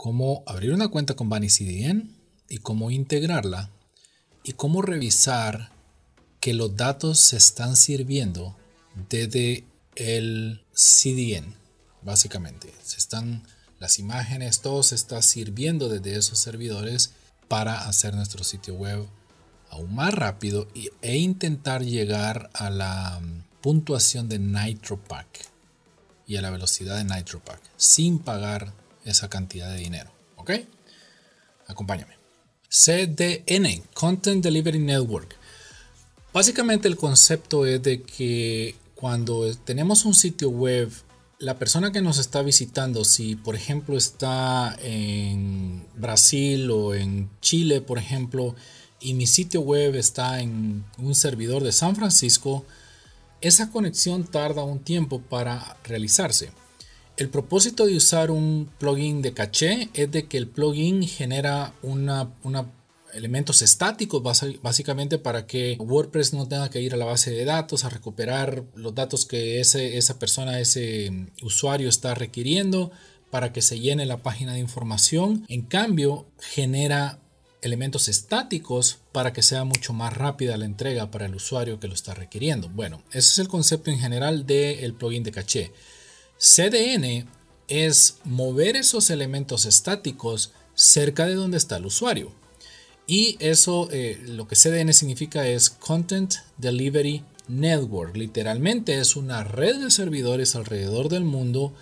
cómo abrir una cuenta con Bunny CDN y cómo integrarla y cómo revisar que los datos se están sirviendo desde el CDN, básicamente. Se están las imágenes, todo se está sirviendo desde esos servidores para hacer nuestro sitio web aún más rápido e intentar llegar a la mm, puntuación de NitroPack y a la velocidad de NitroPack sin pagar esa cantidad de dinero. ¿Ok? Acompáñame. CDN, Content Delivery Network. Básicamente el concepto es de que cuando tenemos un sitio web, la persona que nos está visitando, si por ejemplo está en Brasil o en Chile, por ejemplo, y mi sitio web está en un servidor de San Francisco, esa conexión tarda un tiempo para realizarse. El propósito de usar un plugin de caché es de que el plugin genera una, elementos estáticos básicamente para que WordPress no tenga que ir a la base de datos a recuperar los datos que ese, esa persona, ese usuario está requiriendo para que se llene la página de información. En cambio, genera elementos estáticos para que sea mucho más rápida la entrega para el usuario que lo está requiriendo. Bueno, ese es el concepto en general del plugin de caché. CDN es mover esos elementos estáticos cerca de donde está el usuario. Y eso, eh, lo que CDN significa es Content Delivery Network. Literalmente es una red de servidores alrededor del mundo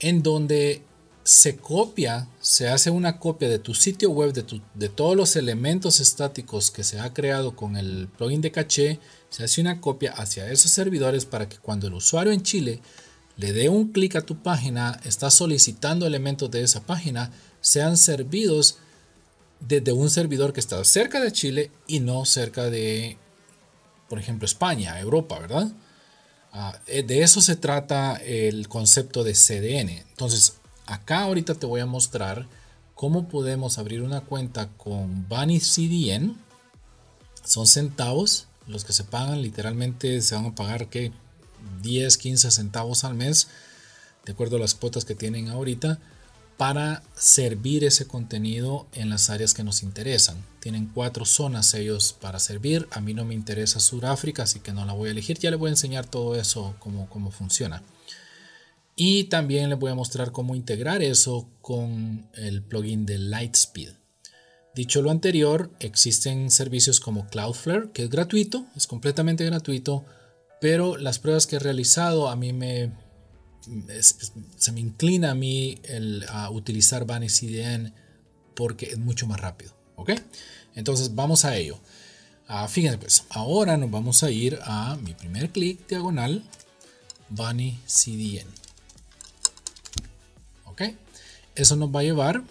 en donde se copia, se hace una copia de tu sitio web, de, de, todos los elementos estáticos que se ha creado con el plugin de caché, se hace una copia hacia esos servidores para que cuando el usuario en Chile le dé un clic a tu página, está solicitando elementos de esa página, sean servidos desde un servidor que está cerca de Chile y no cerca de, por ejemplo, España, Europa, ¿verdad? Ah, eh, de eso se trata el concepto de CDN. Entonces, Acá ahorita te voy a mostrar cómo podemos abrir una cuenta con Bunny CDN. Son centavos los que se pagan, literalmente se van a pagar que 10, 15 centavos al mes, de acuerdo a las cuotas que tienen ahorita, para servir ese contenido en las áreas que nos interesan. Tienen cuatro zonas ellos para servir. A mí no me interesa Sudáfrica, así que no la voy a elegir. Ya les voy a enseñar todo eso, cómo, cómo funciona. Y también les voy a mostrar cómo integrar eso con el plugin de Lightspeed. Dicho lo anterior, existen servicios como Cloudflare, que es gratuito, es completamente gratuito, pero las pruebas que he realizado a mí me se me inclina a mí el, a utilizar CDN porque es mucho más rápido, ¿ok? Entonces vamos a ello. Ah, fíjense pues, ahora nos vamos a ir a mi primer clic diagonal, Bunny CDN. Eso nos va a llevar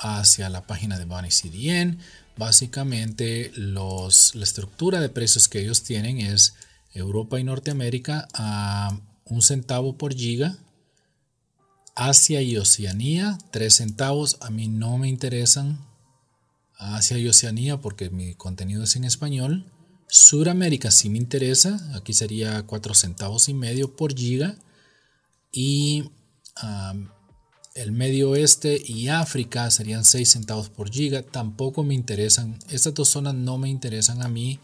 hacia la página de Bunny. Básicamente los, la estructura de precios que ellos tienen es Europa y Norteamérica a un centavo por giga. Asia y Oceanía, 3 centavos. A mí no me interesan Asia y Oceanía porque mi contenido es en español. Suramérica sí me interesa. Aquí sería 4 centavos y medio por giga. Y el Medio Oeste y África serían 6 centavos por giga. Tampoco me interesan. Estas dos zonas no me interesan a mí.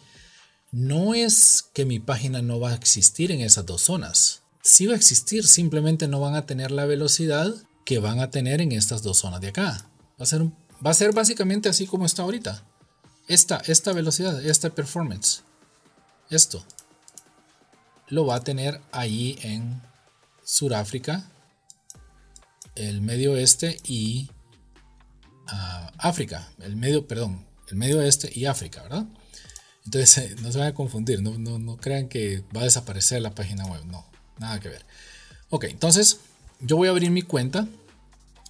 No es que mi página no va a existir en esas dos zonas. Sí va a existir, simplemente no van a tener la velocidad que van a tener en estas dos zonas de acá. Va a ser, básicamente así como está ahorita. Esta, velocidad, esta performance. Esto. Lo va a tener ahí en Sudáfrica el Medio Oeste y ah, África, el medio, perdón, el Medio Oeste y África, ¿verdad? Entonces eh, no se van a confundir, no, no, crean que va a desaparecer la página web, no, nada que ver. Ok, entonces yo voy a abrir mi cuenta,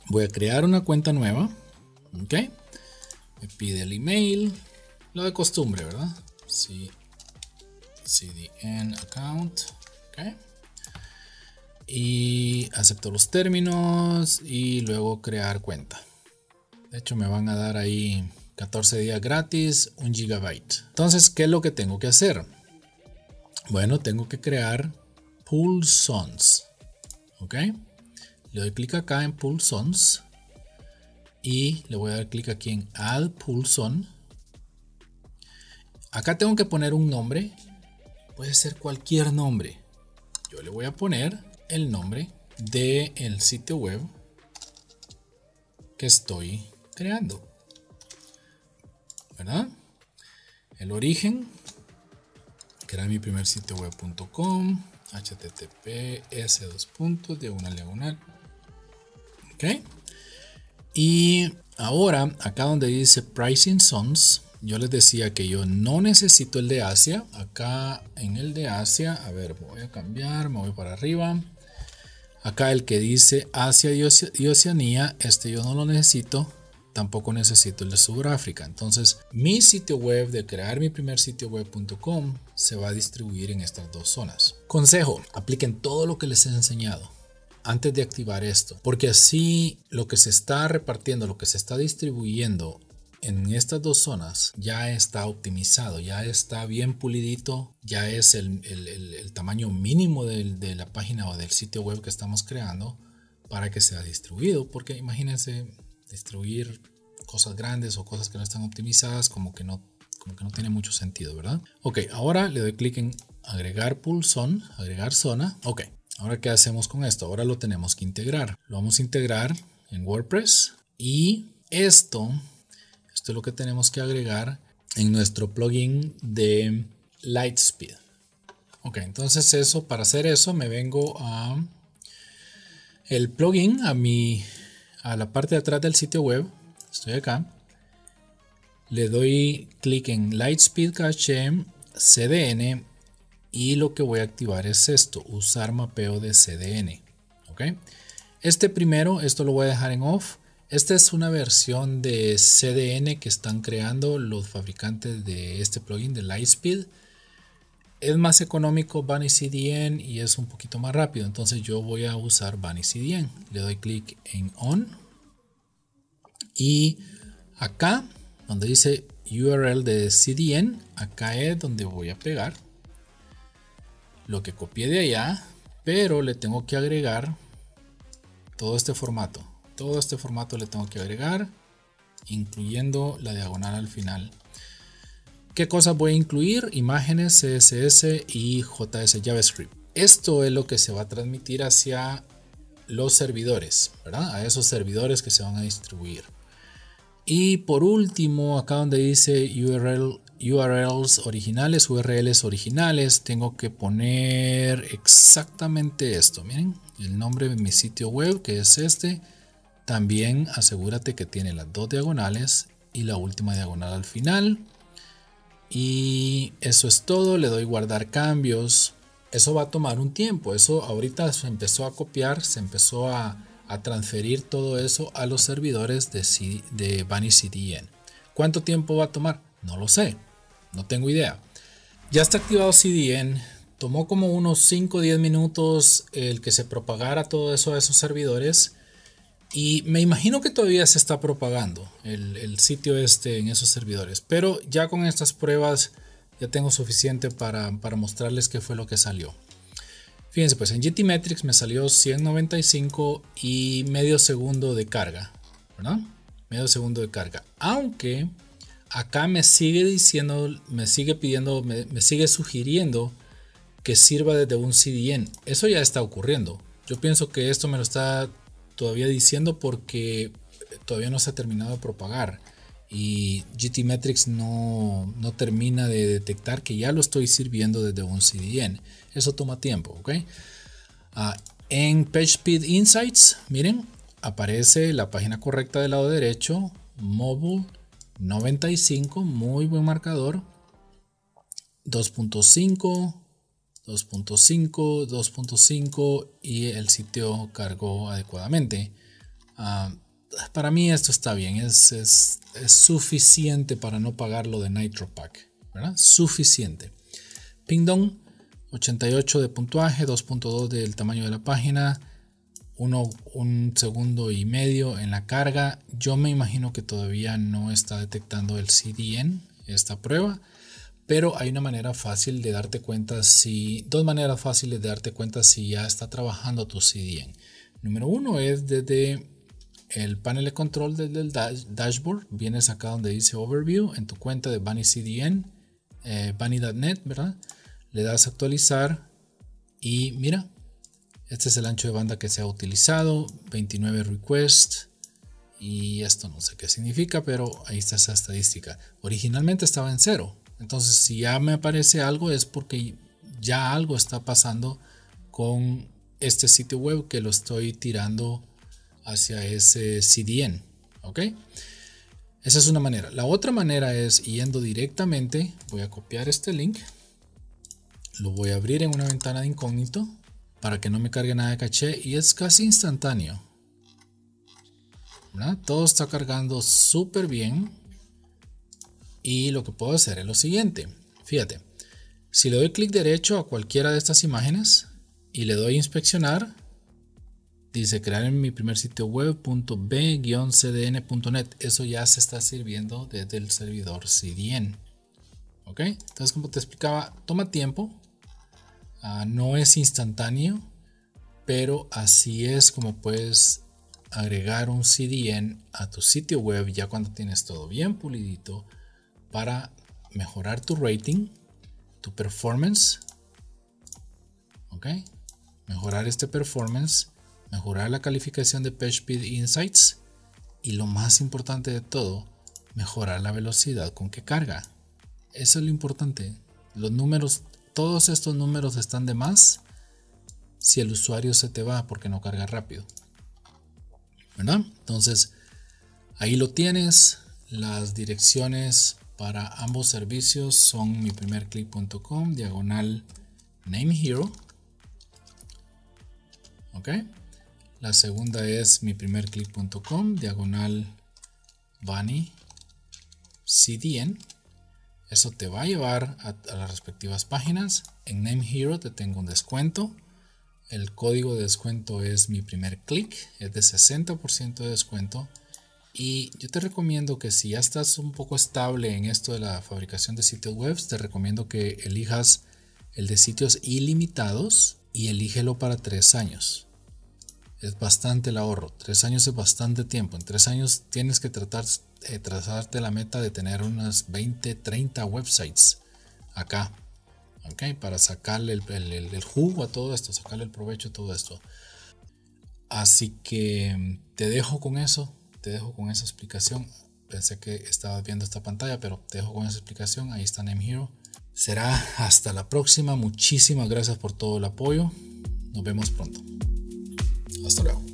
voy a crear una cuenta nueva, ok, me pide el email, lo de costumbre, ¿verdad? Sí, CDN account, ok y acepto los términos y luego crear cuenta. De hecho me van a dar ahí 14 días gratis, un gigabyte. Entonces, ¿qué es lo que tengo que hacer? Bueno, tengo que crear Pool Sons. ¿Ok? Le doy clic acá en Pool Sons. y le voy a dar clic aquí en Add Pulson. Acá tengo que poner un nombre. Puede ser cualquier nombre. Yo le voy a poner el nombre del el sitio web que estoy creando. El origen, que era mi primer sitio web.com, https dos puntos una diagonal. Ok. Y ahora, acá donde dice Pricing Zones, yo les decía que yo no necesito el de Asia. Acá en el de Asia, a ver, voy a cambiar, me voy para arriba. Acá el que dice Asia y, Oceanía, este yo no lo necesito. Tampoco necesito el de Sudáfrica. Entonces, mi sitio web de crear mi primer sitio web.com se va a distribuir en estas dos zonas. Consejo, apliquen todo lo que les he enseñado antes de activar esto, porque así lo que se está repartiendo, lo que se está distribuyendo en estas dos zonas ya está optimizado, ya está bien pulidito, ya es el, tamaño mínimo de la página o del sitio web que estamos creando para que sea distribuido, porque imagínense distribuir cosas grandes o cosas que no están optimizadas como que no, como que no tiene mucho sentido, ¿verdad? Ok, ahora le doy clic en agregar pulsón, agregar zona, ok. Ahora, ¿qué hacemos con esto? Ahora lo tenemos que integrar. Lo vamos a integrar en WordPress y esto, esto es lo que tenemos que agregar en nuestro plugin de Lightspeed. Ok, entonces eso, para hacer eso me vengo a el plugin, a mi, a la parte de atrás del sitio web. Estoy acá. Le doy clic en Lightspeed Cache CDN y lo que voy a activar es esto, usar mapeo de CDN. Este primero, esto lo voy a dejar en off. Esta es una versión de CDN que están creando los fabricantes de este plugin de Lightspeed. Es más económico Bunny CDN y es un poquito más rápido. Entonces yo voy a usar Bunny CDN. Le doy clic en On. Y acá, donde dice URL de CDN, acá es donde voy a pegar lo que copié de allá, pero le tengo que agregar todo este formato. Todo este formato le tengo que agregar, incluyendo la diagonal al final. ¿Qué cosas voy a incluir? Imágenes, CSS y JS JavaScript. Esto es lo que se va a transmitir hacia los servidores, ¿verdad? A esos servidores que se van a distribuir. Y por último, acá donde dice URL URLs originales, URLs originales, tengo que poner exactamente esto. Miren, el nombre de mi sitio web, que es este. También asegúrate que tiene las dos diagonales y la última diagonal al final. Y eso es todo. Le doy guardar cambios. Eso va a tomar un tiempo. Eso ahorita se empezó a copiar, se empezó a, transferir todo eso a los servidores de, de Bunny CDN. ¿Cuánto tiempo va a tomar? No lo sé. No tengo idea. Ya está activado CDN. Tomó como unos 5 o 10 minutos el que se propagara todo eso a esos servidores. Y me imagino que todavía se está propagando el, sitio este en esos servidores. Pero ya con estas pruebas ya tengo suficiente para, mostrarles qué fue lo que salió. Fíjense, pues en GTmetrix me salió 195 y medio segundo de carga. ¿Verdad? Medio segundo de carga. Aunque acá me sigue diciendo, me sigue pidiendo, me, sigue sugiriendo que sirva desde un CDN. Eso ya está ocurriendo. Yo pienso que esto me lo está todavía diciendo porque todavía no se ha terminado de propagar y GTmetrix no, no termina de detectar que ya lo estoy sirviendo desde un CDN. Eso toma tiempo, ¿ok? Ah, en PageSpeed Insights, miren, aparece la página correcta del lado derecho, mobile 95, muy buen marcador. 2.5, 2.5, 2.5 y el sitio cargó adecuadamente. Ah, para mí esto está bien, es, suficiente para no pagar lo de Nitro Pack, ¿verdad? Suficiente. Pingdong, 88 de puntuaje, 2.2 del tamaño de la página, uno, un segundo y medio en la carga. Yo me imagino que todavía no está detectando el CDN esta prueba, pero hay una manera fácil de darte cuenta si, dos maneras fáciles de darte cuenta si ya está trabajando tu CDN. Número uno es desde el panel de control del, dashboard. Vienes acá donde dice Overview en tu cuenta de Bunny CDN, eh, Bunny.net, ¿verdad? Le das a actualizar y mira, este es el ancho de banda que se ha utilizado, 29 requests y esto no sé qué significa, pero ahí está esa estadística. Originalmente estaba en cero, entonces si ya me aparece algo es porque ya algo está pasando con este sitio web que lo estoy tirando hacia ese CDN. ¿Ok? Esa es una manera. La otra manera es yendo directamente. Voy a copiar este link. Lo voy a abrir en una ventana de incógnito para que no me cargue nada de caché y es casi instantáneo. Todo está cargando súper bien. Y lo que puedo hacer es lo siguiente. Fíjate, si le doy clic derecho a cualquiera de estas imágenes y le doy inspeccionar, dice crear en mi primer sitio web .b-cdn.net. Eso ya se está sirviendo desde el servidor CDN. ¿Ok? Entonces, como te explicaba, toma tiempo. Ah, no es instantáneo, pero así es como puedes agregar un CDN a tu sitio web ya cuando tienes todo bien pulidito para mejorar tu rating, tu performance, ¿ok? Mejorar este performance, mejorar la calificación de PageSpeed Insights y lo más importante de todo, mejorar la velocidad con que carga. Eso es lo importante. Los números, todos estos números están de más si el usuario se te va porque no carga rápido. ¿verdad? Entonces, ahí lo tienes. Las direcciones para ambos servicios son mi primer click.com diagonal name hero. Ok. La segunda es mi primer click.com diagonal bunny cdn. Eso te va a llevar a, a las respectivas páginas. En Name Hero te tengo un descuento el código de descuento es mi primer clic, es de 60% de descuento. Y yo te recomiendo que si ya estás un poco estable en esto de la fabricación de sitios web, te recomiendo que elijas el de sitios ilimitados y elígelo para tres años. Es bastante el ahorro. Tres años es bastante tiempo. En tres años tienes que tratar, de trazarte la meta de tener unas 20, 30 websites acá para sacarle el, jugo a todo esto, sacarle el provecho a todo esto. Así que te dejo con eso, te dejo con esa explicación. Pensé que estabas viendo esta pantalla, pero te dejo con esa explicación. Ahí está Name Hero. Será hasta la próxima. Muchísimas gracias por todo el apoyo. Nos vemos pronto. Hasta luego.